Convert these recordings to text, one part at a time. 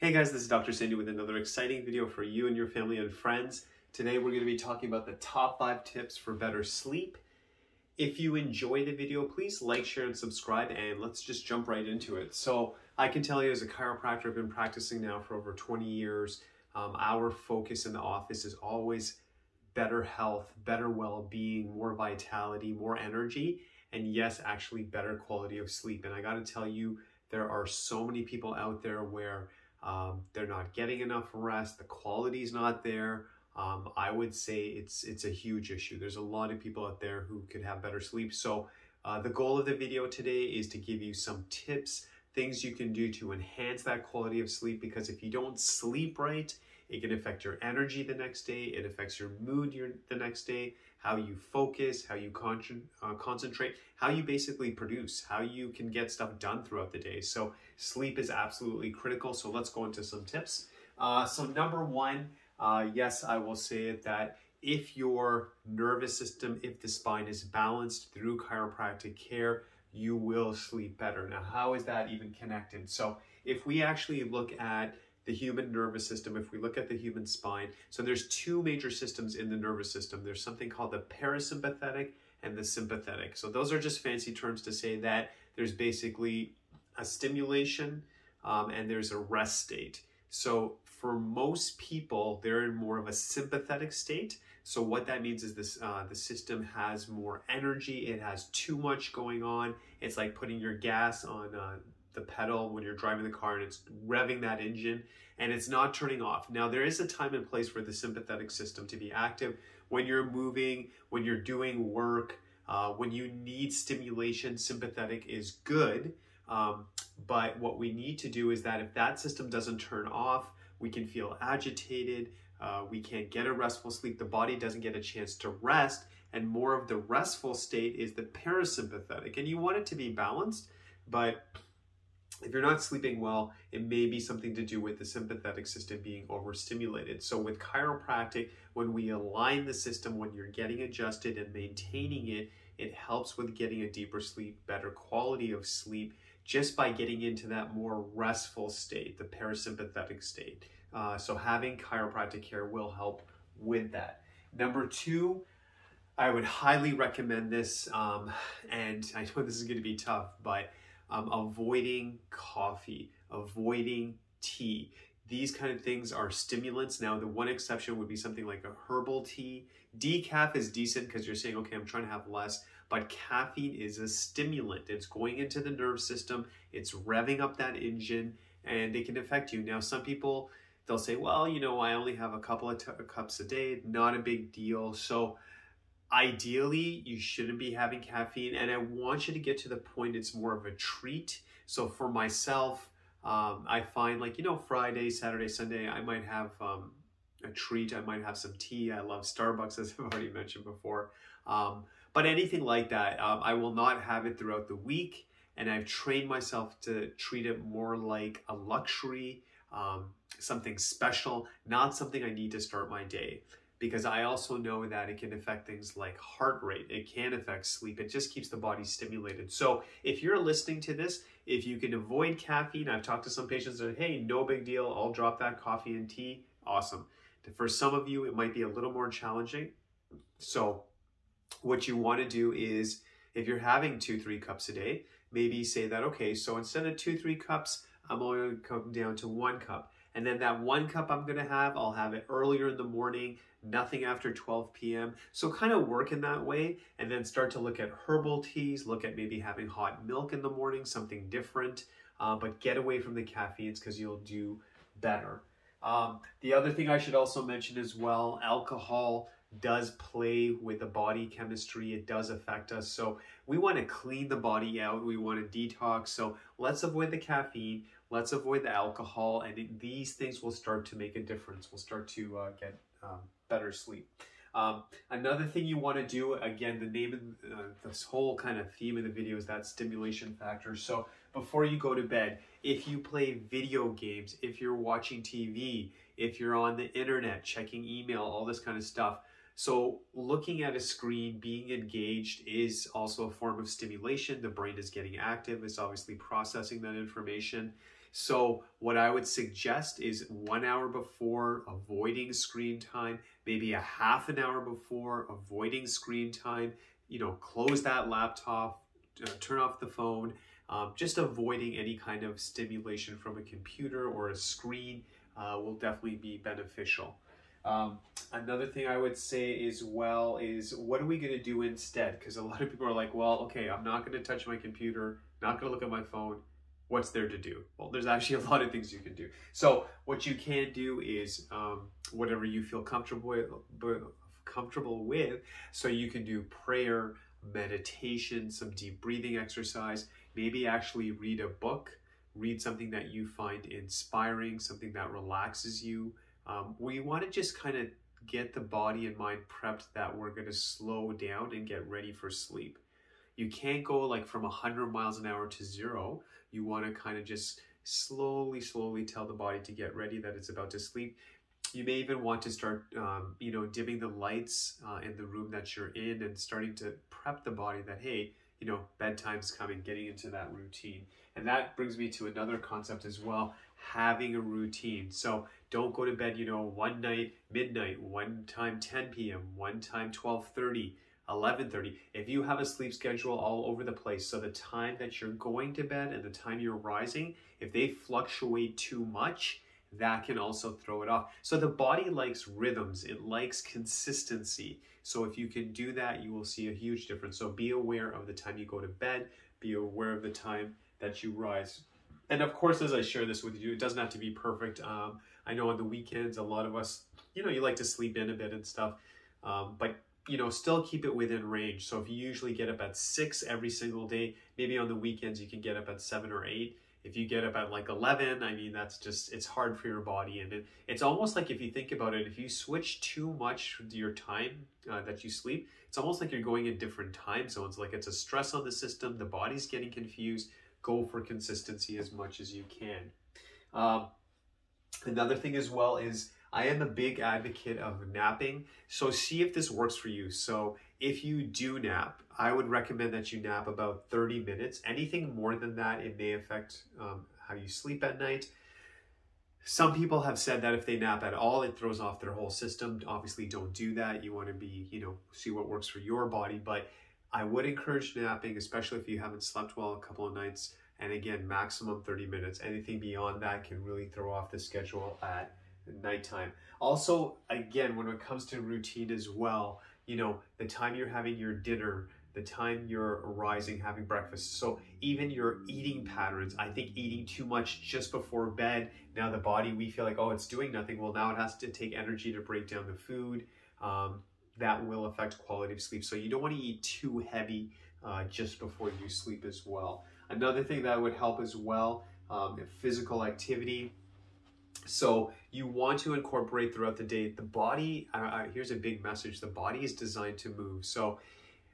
Hey guys, this is Dr. Sandy with another exciting video for you and your family and friends. Today we're going to be talking about the top 5 tips for better sleep. If you enjoy the video, please like, share, and subscribe, and let's just jump right into it. So I can tell you as a chiropractor, I've been practicing now for over 20 years. Um, our focus in the office is always better health, better well-being, more vitality, more energy, and yes, actually better quality of sleep. And I got to tell you, there are so many people out there where um, they're not getting enough rest. The quality is not there. Um, I would say it's it's a huge issue. There's a lot of people out there who could have better sleep. So uh, the goal of the video today is to give you some tips, things you can do to enhance that quality of sleep. Because if you don't sleep right, it can affect your energy the next day. It affects your mood your, the next day, how you focus, how you con uh, concentrate, how you basically produce, how you can get stuff done throughout the day. So sleep is absolutely critical. So let's go into some tips. Uh, so number one, uh, yes, I will say it that if your nervous system, if the spine is balanced through chiropractic care, you will sleep better. Now, how is that even connected? So if we actually look at the human nervous system, if we look at the human spine, so there's two major systems in the nervous system. There's something called the parasympathetic and the sympathetic. So those are just fancy terms to say that there's basically a stimulation um, and there's a rest state. So for most people, they're in more of a sympathetic state. So what that means is this: uh, the system has more energy. It has too much going on. It's like putting your gas on uh, the pedal when you're driving the car and it's revving that engine and it's not turning off. Now, there is a time and place for the sympathetic system to be active when you're moving, when you're doing work, uh, when you need stimulation, sympathetic is good. Um, but what we need to do is that if that system doesn't turn off, we can feel agitated, uh, we can't get a restful sleep, the body doesn't get a chance to rest, and more of the restful state is the parasympathetic. And you want it to be balanced, but if you're not sleeping well, it may be something to do with the sympathetic system being overstimulated. So with chiropractic, when we align the system, when you're getting adjusted and maintaining it, it helps with getting a deeper sleep, better quality of sleep, just by getting into that more restful state, the parasympathetic state. Uh, so having chiropractic care will help with that. Number two, I would highly recommend this, um, and I know this is going to be tough, but um, avoiding coffee, avoiding tea. These kind of things are stimulants. Now, the one exception would be something like a herbal tea. Decaf is decent because you're saying, okay, I'm trying to have less, but caffeine is a stimulant. It's going into the nerve system, it's revving up that engine, and it can affect you. Now, some people, they'll say, well, you know, I only have a couple of cups a day, not a big deal. So, ideally you shouldn't be having caffeine and i want you to get to the point it's more of a treat. So for myself um, i find like you know friday saturday sunday i might have um, a treat. I might have some tea. I love starbucks as i've already mentioned before. Um, but anything like that um, i will not have it throughout the week and i've trained myself to treat it more like a luxury um, something special not something i need to start my day because I also know that it can affect things like heart rate. It can affect sleep. It just keeps the body stimulated. So if you're listening to this, if you can avoid caffeine, I've talked to some patients that, hey, no big deal. I'll drop that coffee and tea. Awesome. For some of you, it might be a little more challenging. So what you want to do is if you're having two, three cups a day, maybe say that, okay, so instead of two, three cups, I'm only going to come down to one cup. And then that one cup I'm going to have, I'll have it earlier in the morning, nothing after 12 p.m. So kind of work in that way and then start to look at herbal teas, look at maybe having hot milk in the morning, something different, uh, but get away from the caffeines because you'll do better. Um, the other thing I should also mention as well, alcohol does play with the body chemistry. It does affect us. So we want to clean the body out. We want to detox. So let's avoid the caffeine. Let's avoid the alcohol. And these things will start to make a difference. We'll start to uh, get um, better sleep. Um, another thing you want to do, again, the name of uh, this whole kind of theme of the video is that stimulation factor. So before you go to bed, if you play video games, if you're watching TV, if you're on the internet, checking email, all this kind of stuff, so looking at a screen, being engaged is also a form of stimulation. The brain is getting active. It's obviously processing that information. So what I would suggest is one hour before avoiding screen time, maybe a half an hour before avoiding screen time, you know, close that laptop, uh, turn off the phone, um, just avoiding any kind of stimulation from a computer or a screen uh, will definitely be beneficial. Um, another thing I would say as well is what are we going to do instead? Because a lot of people are like, well, okay, I'm not going to touch my computer, not going to look at my phone. What's there to do? Well, there's actually a lot of things you can do. So what you can do is um, whatever you feel comfortable with, comfortable with. So you can do prayer, meditation, some deep breathing exercise, maybe actually read a book, read something that you find inspiring, something that relaxes you. Um, we want to just kind of get the body and mind prepped that we're going to slow down and get ready for sleep. You can't go like from 100 miles an hour to zero. You want to kind of just slowly, slowly tell the body to get ready that it's about to sleep. You may even want to start, um, you know, dimming the lights uh, in the room that you're in and starting to prep the body that, hey, you know, bedtime's coming, getting into that routine. And that brings me to another concept as well, having a routine. So don't go to bed, you know, one night, midnight, one time 10 p.m., one time 1230, 11:30. If you have a sleep schedule all over the place, so the time that you're going to bed and the time you're rising, if they fluctuate too much, that can also throw it off. So the body likes rhythms, it likes consistency. So if you can do that, you will see a huge difference. So be aware of the time you go to bed, be aware of the time that you rise. And of course, as I share this with you, it doesn't have to be perfect. Um, I know on the weekends, a lot of us, you know, you like to sleep in a bit and stuff, um, but you know, still keep it within range. So if you usually get up at six every single day, maybe on the weekends you can get up at seven or eight. If you get up at like 11 i mean that's just it's hard for your body and it, it's almost like if you think about it if you switch too much your time uh, that you sleep it's almost like you're going in different time zones. Like it's a stress on the system the body's getting confused. Go for consistency as much as you can. Um, another thing as well is I am a big advocate of napping. So see if this works for you. So if you do nap, I would recommend that you nap about 30 minutes. Anything more than that, it may affect um, how you sleep at night. Some people have said that if they nap at all, it throws off their whole system. Obviously, don't do that. You want to be, you know, see what works for your body. But I would encourage napping, especially if you haven't slept well a couple of nights. And again, maximum 30 minutes. Anything beyond that can really throw off the schedule at nighttime. Also, again, when it comes to routine as well, you know, the time you're having your dinner, the time you're rising, having breakfast. So even your eating patterns, I think eating too much just before bed, now the body, we feel like, oh, it's doing nothing. Well, now it has to take energy to break down the food. Um, that will affect quality of sleep. So you don't want to eat too heavy uh, just before you sleep as well. Another thing that would help as well, um, physical activity. So you want to incorporate throughout the day. The body, uh, here's a big message, the body is designed to move. So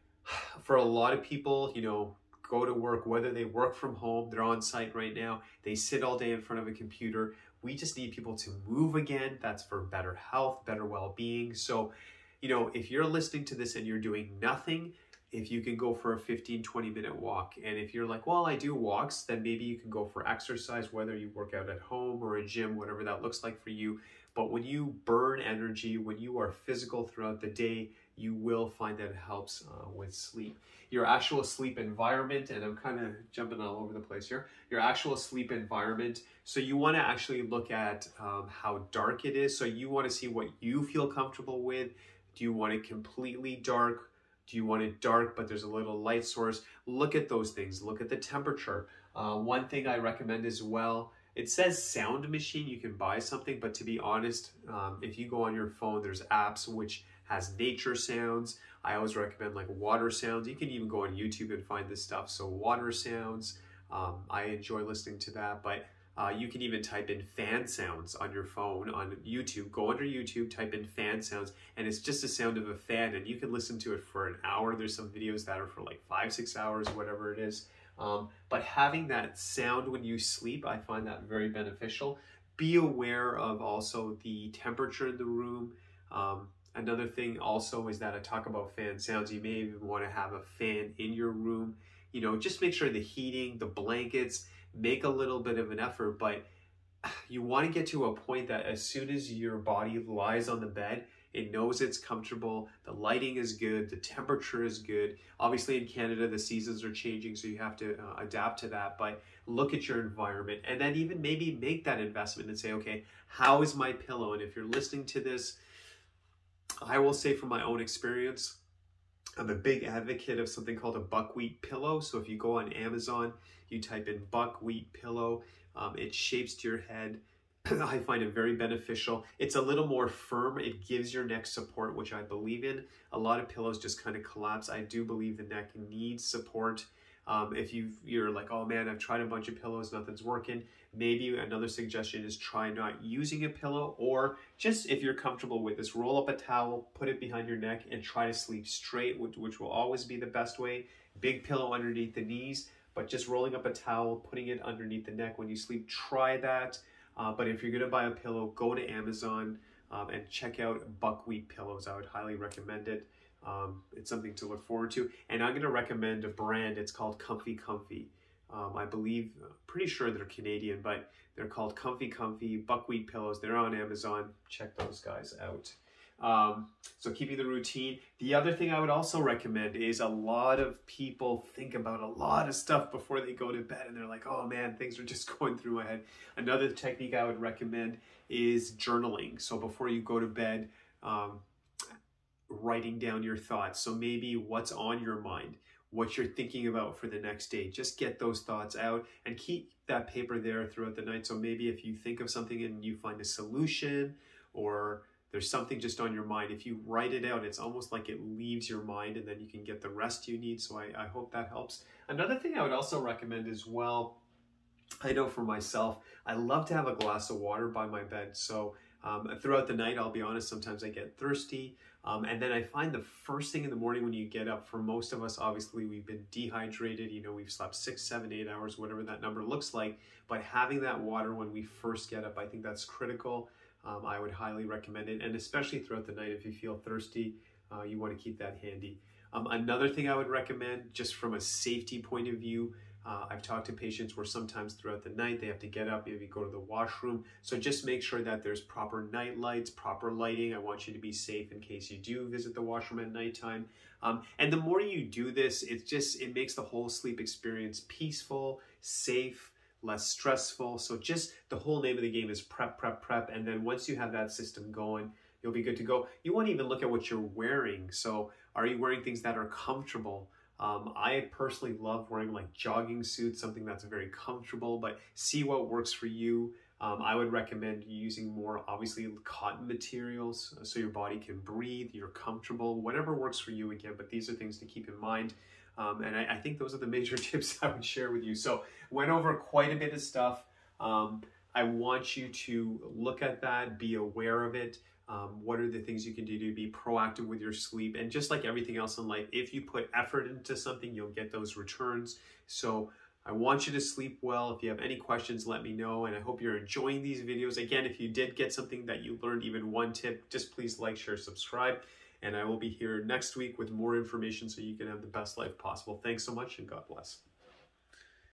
for a lot of people, you know, go to work, whether they work from home, they're on site right now, they sit all day in front of a computer. We just need people to move again. That's for better health, better well being. So, you know, if you're listening to this and you're doing nothing, if you can go for a 15 20 minute walk and if you're like well i do walks then maybe you can go for exercise whether you work out at home or a gym whatever that looks like for you but when you burn energy when you are physical throughout the day you will find that it helps uh, with sleep. Your actual sleep environment, and I'm kind of jumping all over the place here, your actual sleep environment. So you want to actually look at um, how dark it is. So you want to see what you feel comfortable with. Do you want it completely dark? Do you want it dark, but there's a little light source? Look at those things. Look at the temperature. Uh, one thing I recommend as well it says sound machine you can buy something but to be honest um, if you go on your phone there's apps which has nature sounds. I always recommend like water sounds. You can even go on YouTube and find this stuff. So water sounds, um, I enjoy listening to that, but uh, you can even type in fan sounds on your phone on YouTube. Go under YouTube, type in fan sounds, and it's just the sound of a fan, and you can listen to it for an hour. There's some videos that are for like five, six hours, whatever it is. Um, but having that sound when you sleep, I find that very beneficial. Be aware of also the temperature in the room. Um, Another thing also is that I talk about fan sounds. You may even want to have a fan in your room. You know, just make sure the heating, the blankets, make a little bit of an effort, but you want to get to a point that as soon as your body lies on the bed, it knows it's comfortable, the lighting is good, the temperature is good. Obviously, in Canada, the seasons are changing, so you have to uh, adapt to that. But look at your environment and then even maybe make that investment and say, okay, how is my pillow? And if you're listening to this, I will say from my own experience, I'm a big advocate of something called a buckwheat pillow. So if you go on Amazon, you type in buckwheat pillow, um, it shapes to your head. I find it very beneficial. It's a little more firm. It gives your neck support, which I believe in. A lot of pillows just kind of collapse. I do believe the neck needs support. Um, if you you're like, oh man, I've tried a bunch of pillows, nothing's working. Maybe another suggestion is try not using a pillow, or just if you're comfortable with this, roll up a towel, put it behind your neck, and try to sleep straight, which, which will always be the best way. Big pillow underneath the knees, but just rolling up a towel, putting it underneath the neck when you sleep. Try that. Uh, but if you're gonna buy a pillow, go to Amazon um, and check out buckwheat pillows. I would highly recommend it. Um, it's something to look forward to. And I'm gonna recommend a brand. It's called Comfy Comfy. Um, I believe, uh, pretty sure they're Canadian, but they're called Comfy Comfy Buckwheat Pillows. They're on Amazon. Check those guys out. Um, so keeping the routine. The other thing I would also recommend is a lot of people think about a lot of stuff before they go to bed and they're like, oh man, things are just going through my head. Another technique I would recommend is journaling. So before you go to bed, um, writing down your thoughts. So maybe what's on your mind, what you're thinking about for the next day. Just get those thoughts out and keep that paper there throughout the night. So maybe if you think of something and you find a solution or there's something just on your mind. If you write it out, it's almost like it leaves your mind and then you can get the rest you need. So I, I hope that helps. Another thing I would also recommend as well, I know for myself, I love to have a glass of water by my bed. So um, throughout the night, I'll be honest, sometimes I get thirsty. Um, and then I find the first thing in the morning when you get up, for most of us, obviously, we've been dehydrated. You know, we've slept six, seven, eight hours, whatever that number looks like. But having that water when we first get up, I think that's critical um, I would highly recommend it. And especially throughout the night, if you feel thirsty, uh, you want to keep that handy. Um, another thing I would recommend, just from a safety point of view, uh, I've talked to patients where sometimes throughout the night they have to get up, maybe go to the washroom. So just make sure that there's proper night lights, proper lighting. I want you to be safe in case you do visit the washroom at nighttime. Um, and the more you do this, it just it makes the whole sleep experience peaceful, safe, less stressful. So just the whole name of the game is prep, prep, prep. And then once you have that system going, you'll be good to go. You want to even look at what you're wearing. So are you wearing things that are comfortable? Um, I personally love wearing like jogging suits, something that's very comfortable, but see what works for you. Um, I would recommend using more obviously cotton materials so your body can breathe, you're comfortable, whatever works for you again, but these are things to keep in mind. Um, and I, I, think those are the major tips I would share with you. So went over quite a bit of stuff. Um, I want you to look at that, be aware of it. Um, what are the things you can do to be proactive with your sleep? And just like everything else in life, if you put effort into something, you'll get those returns. So I want you to sleep well. If you have any questions, let me know. And I hope you're enjoying these videos. Again, if you did get something that you learned, even one tip, just please like, share, subscribe. And I will be here next week with more information so you can have the best life possible. Thanks so much and God bless.